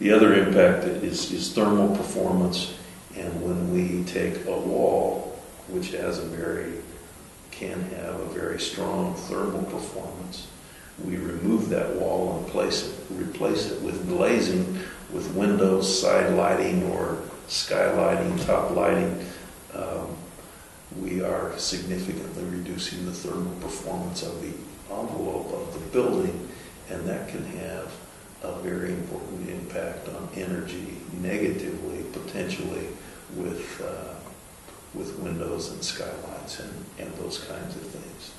The other impact is, is thermal performance, and when we take a wall, which has a very, can have a very strong thermal performance, we remove that wall and place it, replace it with glazing, with windows, side lighting, or skylighting, top lighting. Um, we are significantly reducing the thermal performance of the envelope of the building, and that can have a very important impact on energy negatively, potentially, with, uh, with windows and skylights and, and those kinds of things.